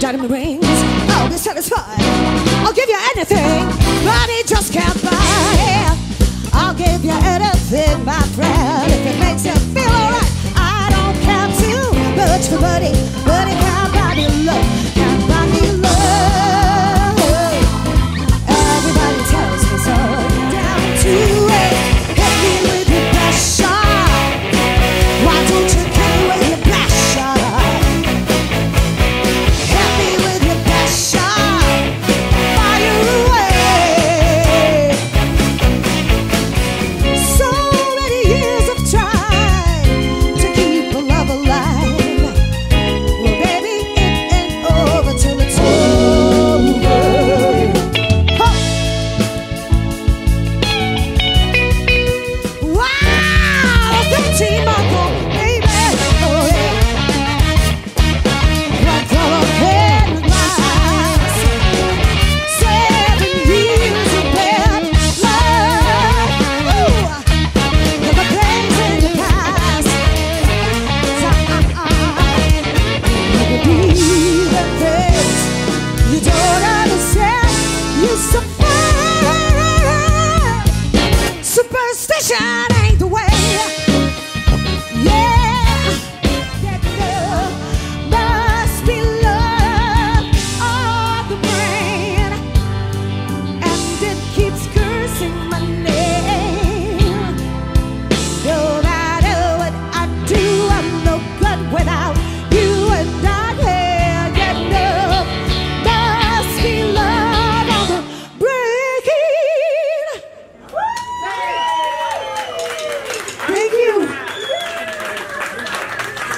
diamond rings. I'll be satisfied. I'll give you anything, but it just can't buy. I'll give you anything, my friend.